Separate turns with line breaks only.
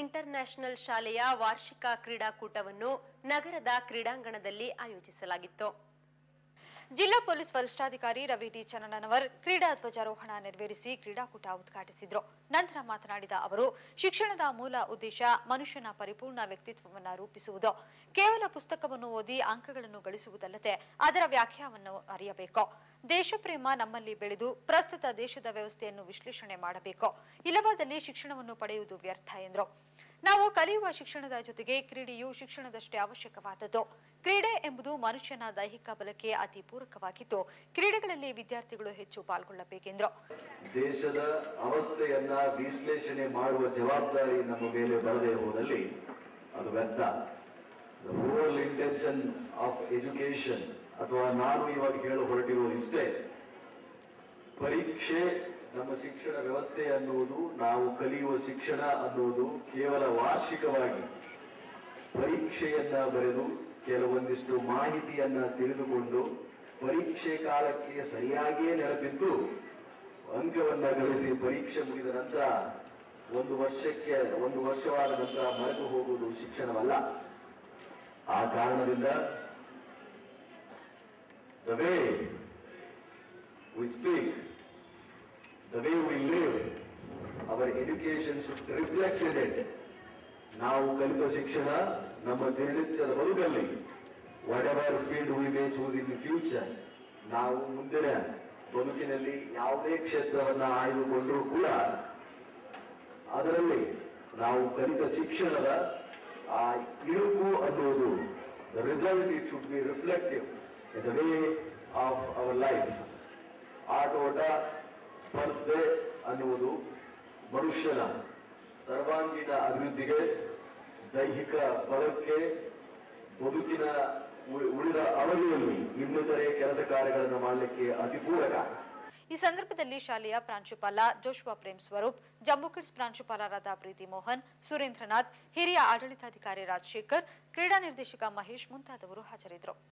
Inter national ಶಾಲೆಯ ವಾರ್ಷಿಕ ಕ್ರೀಡಾಕೂಟವನ್ನು ನಗರದ ಕ್ರೀಡಾಂಗಣದಲ್ಲಿ ಆಯೋಜಿಸಲಾಗಿತ್ತು.
ಜಿಲ್ಲಾ ಪೊಲೀಸ್ ವರಿಷ್ಠಾಧಿಕಾರಿ ರವಿ ಡಿ ಚನ್ನಣ್ಣನವರ್ ಕ್ರೀಡಾ ಧ್ವಜಾರೋಹಣ ನೆರವೇರಿಸಿ ಕ್ರೀಡಾಕೂಟ ಉದ್ಘಾಟಿಸಿದರು. ನಂತರ ಮಾತನಾಡಿದ ಅವರು, ಶಿಕ್ಷಣದ ಮೂಲ ಉದ್ದೇಶ ಮನುಷ್ಯನ ಪರಿಪೂರ್ಣ ವ್ಯಕ್ತಿತ್ವವನ್ನು ರೂಪಿಸುವುದು. ಕೇವಲ ಪುಸ್ತಕವನ್ನು ಓದಿ ಅಂಕಗಳನ್ನು ಗಳಿಸುವುದಲ್ಲದೆ ಅದರ ವ್ಯಾಖ್ಯಾವನ್ನು ಅರಿಯಬೇಕು. ದೇಶಪ್ರೇಮ ನಮ್ಮಲ್ಲಿ ಬೆಳೆದು ಪ್ರಸ್ತುತ ದೇಶದ ವ್ಯವಸ್ಥೆಯನ್ನು ವಿಶ್ಲೇಷಣೆ ಮಾಡಬೇಕು. ಇಲ್ಲವಾದಲ್ಲಿ ಶಿಕ್ಷಣವನ್ನು ಪಡೆಯುವುದು ವ್ಯರ್ಥ ಎಂದರು. ನಾವು ಕಲಿಯುವ ಶಿಕ್ಷಣದ ಜೊತೆಗೆ ಕ್ರೀಡೆಯು ಶಿಕ್ಷಣದಷ್ಟೇ ಅವಶ್ಯಕವಾದದ್ದು. ಕ್ರೀಡೆ ಎಂಬುದು ಮನುಷ್ಯನ ದೈಹಿಕ ಬಲಕ್ಕೆ ಅತಿ ಪೂರಕವಾಗಿದ್ದು, ಕ್ರೀಡೆಗಳಲ್ಲಿ ವಿದ್ಯಾರ್ಥಿಗಳು ಹೆಚ್ಚು ಪಾಲ್ಗೊಳ್ಳಬೇಕೆಂದರು.
ದೇಶದ ಅವಸ್ಥೆಯನ್ನ ವಿಶ್ಲೇಷಣೆ ಮಾಡುವ ಜವಾಬ್ದಾರಿ ನಮ್ಮ ಮೇಲೆ ಬರದೇ ಹೋದಲ್ಲಿ ಅದು ವ್ಯರ್ಥ. ರೂರಲ್ ಇಂಟೆನ್ಷನ್ ಆಫ್ ಎಜುಕೇಶನ್ ಅಥವಾ ನಾನು ಇವಾಗ ಹೇಳ ಹೊರಟಿರುವ ಇಷ್ಟೇ, ಪರೀಕ್ಷೆ ನಮ್ಮ ಶಿಕ್ಷಣ ವ್ಯವಸ್ಥೆ ಅನ್ನುವುದು ನಾವು ಕಲಿಯುವ ಶಿಕ್ಷಣ ಅನ್ನುವುದು ಕೇವಲ ವಾರ್ಷಿಕವಾಗಿ ಪರೀಕ್ಷೆಯನ್ನ ಬರೆದು ಕೆಲವೊಂದಿಷ್ಟು ಮಾಹಿತಿಯನ್ನ ತಿಳಿದುಕೊಂಡು ಪರೀಕ್ಷೆ ಕಾಲಕ್ಕೆ ಸರಿಯಾಗಿಯೇ ನೆನಪಿದ್ದು ಅಂಕವನ್ನ ಗಳಿಸಿ ಪರೀಕ್ಷೆ ಮುಗಿದ ನಂತರ ಒಂದು ವರ್ಷಕ್ಕೆ ಒಂದು ವರ್ಷವಾದ ನಂತರ ಮರೆತು ಹೋಗುವುದು ಶಿಕ್ಷಣವಲ್ಲ. ಆ ಕಾರಣದಿಂದ the way we speak, the way we live, our education should reflect in it. ನಾವು ಕಲಿತ ಶಿಕ್ಷಣ ನಮ್ಮ ದಿನನಿತ್ಯದ ಬದುಕಲ್ಲಿ whatever field we may choose in future ನಾವು ಮುಂದಿನ ಬದುಕಿನಲ್ಲಿ ಯಾವುದೇ ಕ್ಷೇತ್ರವನ್ನು ಆಯ್ದುಕೊಂಡರೂ ಕೂಡ ಅದರಲ್ಲಿ ನಾವು ಕಲಿತ ಶಿಕ್ಷಣದ ಆ ಇಳುಕು ಅನ್ನುವುದು the result it should be reflective in the way of our life ಆಟೋಟ ಸ್ಪರ್ಧೆ ಅನ್ನುವುದು ಮನುಷ್ಯನ ಸರ್ವಾಂಗೀಣ ಅಭಿವೃದ್ಧಿಗೆ, ದೈಹಿಕ ಬಲಕ್ಕೆ, ಬದುಕಿನ ಉಳಿ- ಉಳಿದ ಅವಧಿಯಲ್ಲಿ ಇನ್ನಿತರೆ ಕೆಲಸ ಕಾರ್ಯಗಳನ್ನು ಮಾಡಲಿಕ್ಕೆ ಅತಿ ಪೂರಕ
ಈ ಸಂದರ್ಭದಲ್ಲಿ ಶಾಲೆಯ ಪ್ರಾಂಶುಪಾಲ ಜೋಶ್ವಾ ಪ್ರೇಮ್ ಸ್ವರೂಪ್, ಜಮ್ಮು ಕಿಡ್ಸ್ ಪ್ರಾಂಶುಪಾಲರಾದ ಪ್ರೀತಿ ಮೋಹನ್, ಸುರೇಂದ್ರನಾಥ್, ಹಿರಿಯ ಆಡಳಿತಾಧಿಕಾರಿ ರಾಜಶೇಖರ್, ಕ್ರೀಡಾ ನಿರ್ದೇಶಕ ಮಹೇಶ್ ಮುಂತಾದವರು ಹಾಜರಿದ್ದರು.